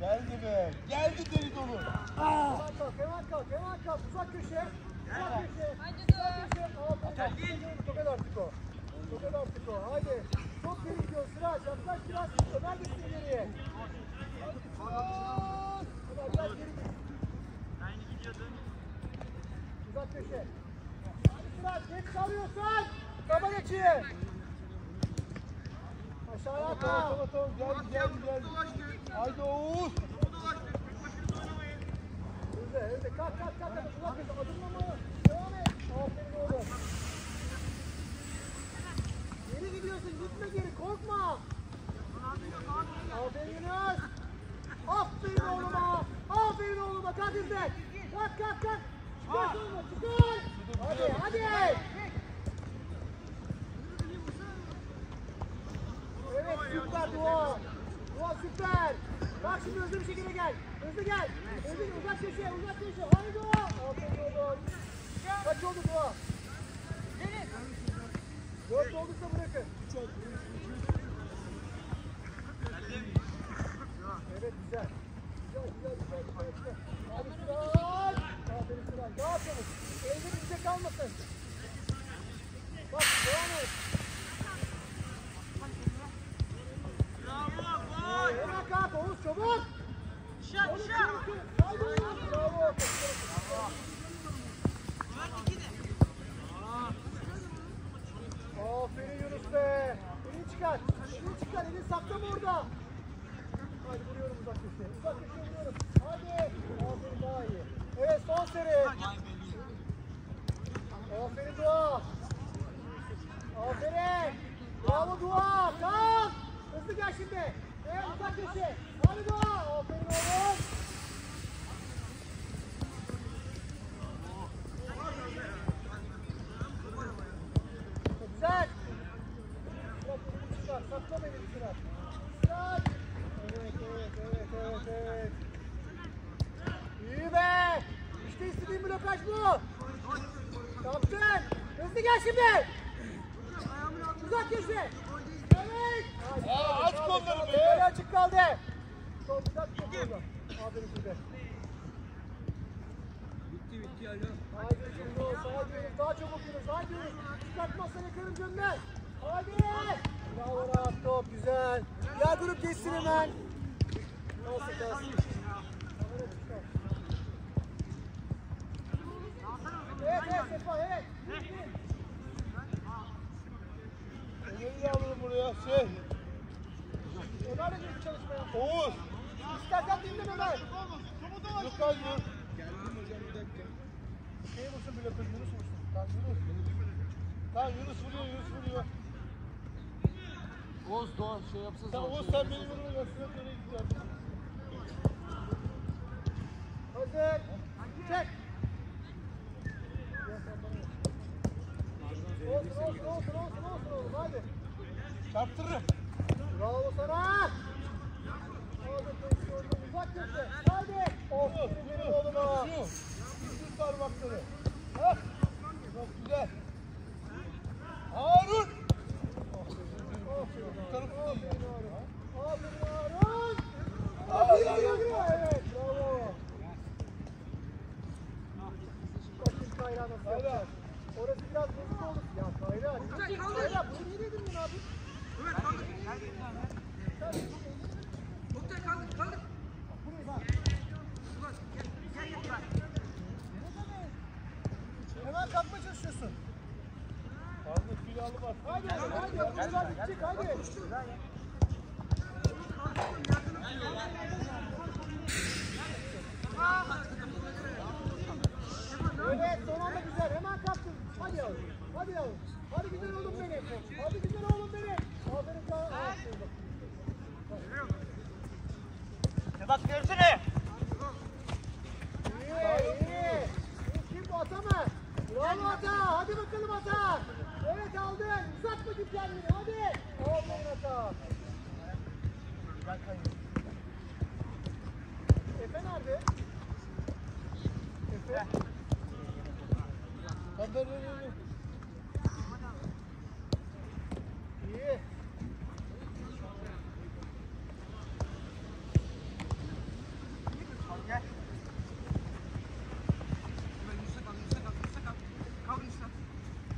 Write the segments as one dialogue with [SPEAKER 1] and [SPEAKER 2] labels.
[SPEAKER 1] Geldi be. Geldi deli dolu.
[SPEAKER 2] Kemal kalk. Kemal kalk. Kemal kalk. Uzak köşe. Uzak köşe.
[SPEAKER 3] Hadi
[SPEAKER 2] Uzak köşe. Aferin. Tokat artık o. Tokat artık o. Haydi. Çok geri gidiyor. Sıraç. Yaklaş biraz. Ömer gitsin Sıraç. Ömer biraz geri git. Uzak köşe. Hadi Sıraç. Geç kalıyorsan. Kaba geçin. Aşağıya kal.
[SPEAKER 1] tamam tamam. Geldi geldi geldi. Haydi Oğuz.
[SPEAKER 2] Hızlı hızlı. Kalk kalk kalk. Uzak köşe. Adımlama. Devam et. Aferin oğlum. Geri gidiyorsun. Gitme geri. Korkma. Aferin Yunus. Aferin oğluma. Aferin oğluma. Kalk hızlı. Kalk kalk kalk. Çıkar oğluma. Çıkar. Hadi hadi. Evet süper Dua. Dua süper. Bak şimdi hızlı bir şekilde gel. Hızlı gel. Hızlı uzak köşeye uzak köşeye. Haydi Dua. Aferin oğlum. Kaç oldu Dua? Dört olduysa bırakın. Evet güzel. Güzel güzel güzel güzel. Hadi Sıraç. Aferin Sıraç. Daha çabuk. Elde bize kalmasın. Bak devam et. Hemen kalk Oğuz çabuk. Oğuz çabuk. Haydi Oğuz. Bravo. Aferin Yunus be. Elini çıkar. Elini çıkar. Elini saklama orada. Hadi vuruyorum uzak köşeye. Uzak köşeye vuruyorum. Hadi. Aferin daha iyi. Evet son seri. Aferin Dua. Aferin. Bravo Dua. Kalk. Hızlı gel şimdi. Evet uzak köşe. Hadi Dua. Aferin oğlum. Çok Güzel. Sırat elini çıkar. Saklama elini Sırat. Sırat. Evet, evet, evet, evet, evet. İyi be. İşte istediğim blokaj bu. Kaptın. Gel şimdi. Uzak köşe. Evet.
[SPEAKER 1] Aa, aç kolları be.
[SPEAKER 2] Böyle açık kaldı. Çok oldu. Aferin size.
[SPEAKER 4] Bitti bitti alo.
[SPEAKER 2] Haydi Yunus, haydi. Daha çabuk Yunus, haydi. Çıkartmazsan yakarım canını. Haydi. Bravo rahat top, güzel. Diğer grup geçsin hemen. Nasıl kalsın? Evet, evet Sefa, evet.
[SPEAKER 1] De alalım buraya. Şey.
[SPEAKER 2] Ömer'le girip çalışmaya.
[SPEAKER 1] Oğuz.
[SPEAKER 2] İstersen dinle Ömer.
[SPEAKER 1] Lütfen dur.
[SPEAKER 4] Geldim hocam bir dakika.
[SPEAKER 1] Şey vursun bile kız Yunus vursun. Tamam Yunus. Tamam Yunus vuruyor Yunus vuruyor.
[SPEAKER 4] Oğuz Doğan şey yapsana.
[SPEAKER 1] Tamam Oğuz sen beni vurma ben sıra nereye gideceğim.
[SPEAKER 2] Hazır. Çek. Olsun, olsun, olsun, olsun, olsun oğlum, hadi.
[SPEAKER 1] Çarptırırım.
[SPEAKER 2] Bravo sana. Uzak köşe. Hadi. Aferin benim oğluma.
[SPEAKER 1] Şu. Üstün parmakları. Hah. Çok güzel. Harun. Bu tarafı da iyi.
[SPEAKER 2] Aferin Harun. Aferin Harun. Evet, bravo. Bakın Kayra nasıl yapacak? Orası biraz bozuk oldu. Ya Kayra. Kayra bunu niye dedin bunu abi? Hemen kalkma çalışıyorsun.
[SPEAKER 1] Fazla kilo alıp
[SPEAKER 2] Hadi hadi hadi. Oyunlar bitecek hadi. Evet son anda güzel. Hemen kalktın. Hadi yavrum. Hadi yavrum. Hadi güzel oğlum benim. Hadi güzel oğlum benim. Aferin sana.
[SPEAKER 5] Bak görsene.
[SPEAKER 2] İyi iyi. Kim bu ata mı? Bravo ata. Hadi bakalım ata. Evet aldın. Uzat bakayım kendini. Hadi. Aferin ata. Efe nerede? Efe.
[SPEAKER 1] Hadi hadi hadi.
[SPEAKER 2] İyi.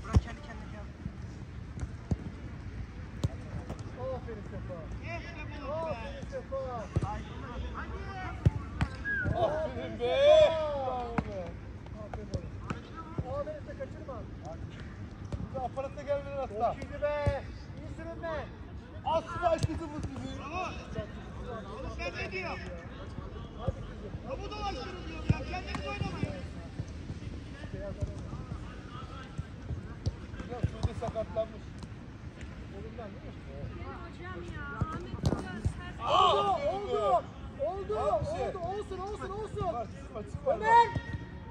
[SPEAKER 5] Bırak kendi kendine gel.
[SPEAKER 2] Aferin Sefa. Aferin Sefa.
[SPEAKER 1] Aferin be. Bravo be.
[SPEAKER 2] Aferin oğlum. Aferin de kaçırma.
[SPEAKER 1] Burada aparata
[SPEAKER 2] Çok iyiydi be. İyi sürünme.
[SPEAKER 1] Asla kızımız gibi.
[SPEAKER 5] Sen ne diyor?
[SPEAKER 2] Hadi kızım.
[SPEAKER 5] Topu dolaştırın diyor ya. Kendiniz oynamayın.
[SPEAKER 1] Ya Suudi sakatlanmış.
[SPEAKER 2] Kolundan değil mi?
[SPEAKER 3] Benim hocam ya. Ahmet Hoca her
[SPEAKER 2] Oldu,
[SPEAKER 1] Aferin
[SPEAKER 2] oldu, oldu,
[SPEAKER 1] şey.
[SPEAKER 2] oldu, olsun, olsun, olsun. Ömer,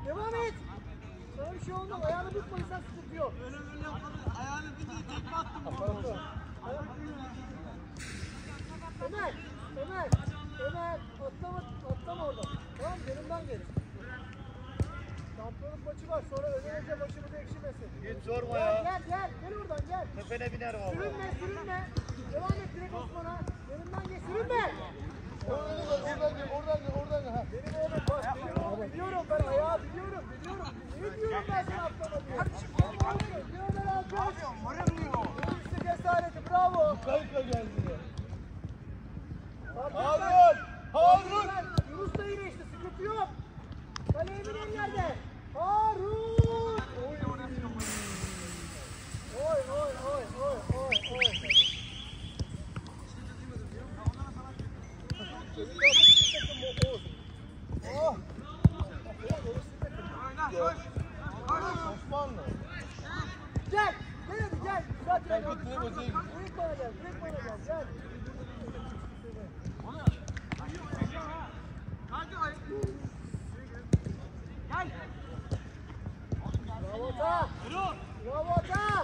[SPEAKER 2] devam et. Bir şey olmaz, ayağını bükmadıysan sıkıntı yok.
[SPEAKER 5] Ayağını bir de tekme attım.
[SPEAKER 2] Ömer, Ömer, Ömer, atlama, atlama oradan. Tamam, yanımdan gelin. Şampiyonluk maçı var, sonra ödenece başımız ekşimesin.
[SPEAKER 5] Hiç sorma ya.
[SPEAKER 2] gel, gel, gel oradan gel.
[SPEAKER 5] Tepene biner valla.
[SPEAKER 2] Sürünme, sürünme. Devam et direkt Osman'a. Yanımdan geç, sürünme.
[SPEAKER 1] Oradan gel, oradan gel, oradan gel, oradan gel. Ha.
[SPEAKER 2] Benim oğlum bak, benim oğlum biliyorum ben ayağı biliyorum, biliyorum. Ne diyorum ben sana atlama diye. Diyorlar alkış. Neyse cesareti, bravo.
[SPEAKER 1] Kayıkla geldi.
[SPEAKER 2] Fark
[SPEAKER 1] Harun! Harun!
[SPEAKER 2] etmez. Yunus da yine işte, sıkıntı yok. Kale emin ellerde. Harun! Oy, oy, oy, oy, oy, oy, oy.
[SPEAKER 1] Oh! Osmanlı.
[SPEAKER 2] Gel, gel hadi gel. Zaten
[SPEAKER 1] Gel, git, direkt hocaya git.
[SPEAKER 2] Direkt bana gel, direkt bana gel, gel. Bravo Ata. Bravo Ata.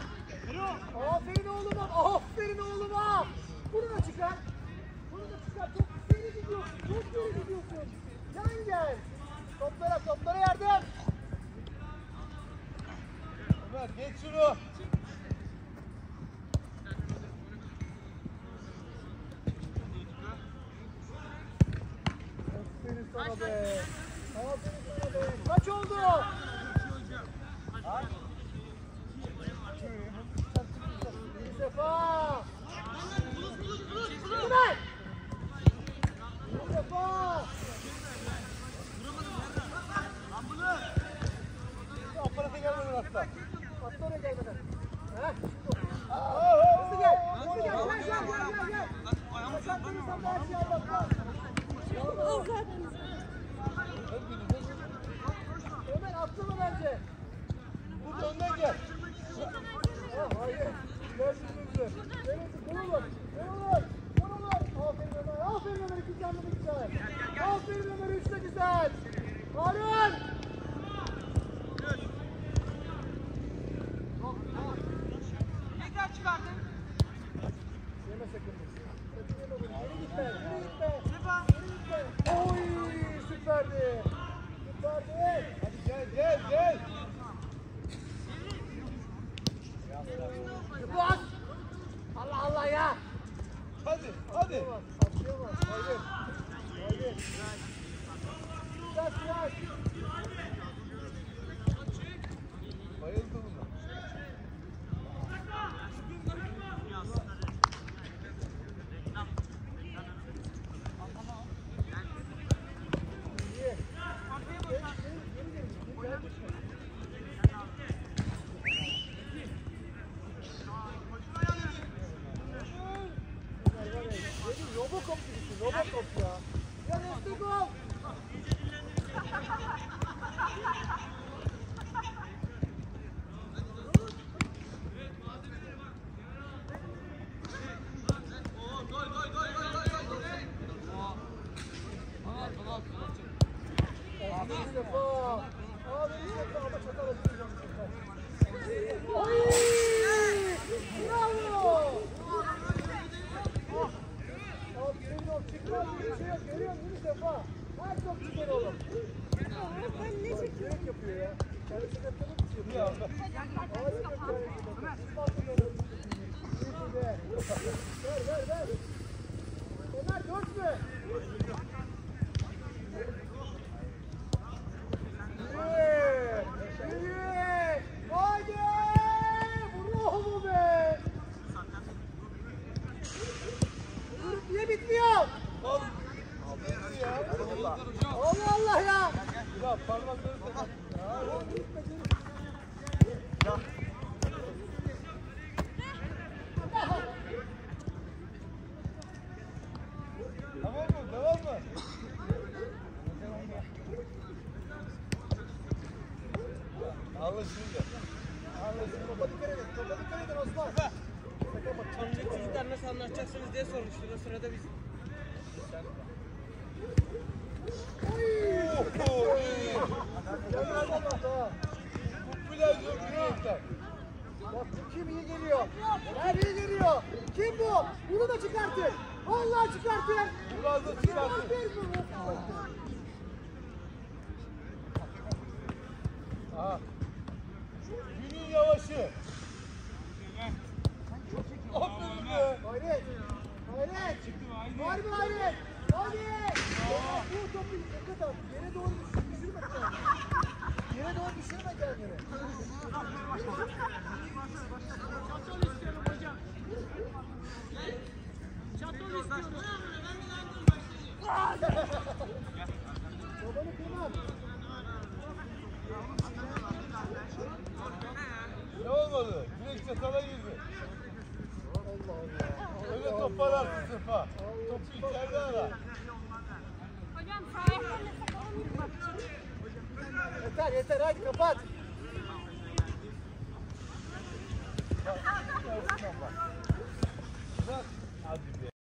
[SPEAKER 2] Aferin oğluma, aferin oğluma. Bunu da çıkar. Bunu da çıkar. Çok seri gidiyorsun, çok seri gidiyorsun. Yan gel. Toplara, toplara yardım.
[SPEAKER 1] Ömer geç şunu.
[SPEAKER 2] Aferin sana be. Aferin sana be. Kaç oldu? Bir sefa. Ömer. Bir sefa.
[SPEAKER 1] Aparata gelmeden atla.
[SPEAKER 2] Atla oraya gelmeden. Heh.
[SPEAKER 1] Oh,
[SPEAKER 2] Hızlı gel. Hızlı gel. Gel gel gel gel. gel. Sen verirsen de her şeyi Allah'tan. Ömer atlama bence.
[SPEAKER 1] Burada önden gel.
[SPEAKER 2] Ha, hayır. Ver şimdi bize. Ver şimdi. Bunu vur. Bunu vur. Bunu vur. Aferin Ömer. Aferin Ömer. İki canlı da güzel. Aferin Ömer. Üç de güzel. Harun.
[SPEAKER 5] Tekrar çıkardın.
[SPEAKER 2] Yeme sakın. Sakın yeme bunu. Geri gitme. Geri gitme.
[SPEAKER 5] Sefa.
[SPEAKER 2] Geri gitme. Oy süperdi. Süperdi.
[SPEAKER 1] Hadi gel gel gel.
[SPEAKER 2] Bak. Allah Allah ya.
[SPEAKER 1] Hadi hadi.
[SPEAKER 2] Atlayamaz. Atlayamaz. Haydi. Haydi. Güzel Sivas.
[SPEAKER 1] Hadi ya.
[SPEAKER 2] Hayır yok yani. Biz bakmıyoruz. İyi de. Ver ver ver. Ömer dört mü? İyi. İyi. Haydi. Bravo be. Grup niye bitmiyor?
[SPEAKER 1] Al. Ya.
[SPEAKER 2] Allah Allah ya.
[SPEAKER 1] Ya parmakları sakat. Tamam mı? Devam mı? Anlaşıldı. Anlaşıldı.
[SPEAKER 2] Topa dikkat edin. Topa dikkat edin Osman. Sakın bak.
[SPEAKER 5] Çocuk çocuklar nasıl anlaşacaksınız diye sormuştur o sırada biz.
[SPEAKER 1] Oho, iyi.
[SPEAKER 2] Gel Allah.
[SPEAKER 1] Popüler Cumhuriyetler.
[SPEAKER 2] Bak bu kim iyi geliyor. Her iyi geliyor. Kim bu? Bunu da çıkartın. Vallahi çıkartın.
[SPEAKER 1] Biraz da çıkartın. Aha. Günün yavaşı. Aferin be.
[SPEAKER 2] Hayret. Hayret. Var mı hayret? Hadi. Bu topu dikkat et. Yere doğru düş- düşürme kendini. Yere doğru düşürme kendini. Babanı kırmam.
[SPEAKER 1] Ne olmadı? Direkt çatala girdi.
[SPEAKER 2] Allah Allah.
[SPEAKER 1] Öyle topalarsın sefa. Topu içeride ara.
[SPEAKER 3] Hocam sağ ayaklarına sakalım mı bak?
[SPEAKER 2] Yeter yeter hadi kapat.
[SPEAKER 1] Bak, tersinden bak.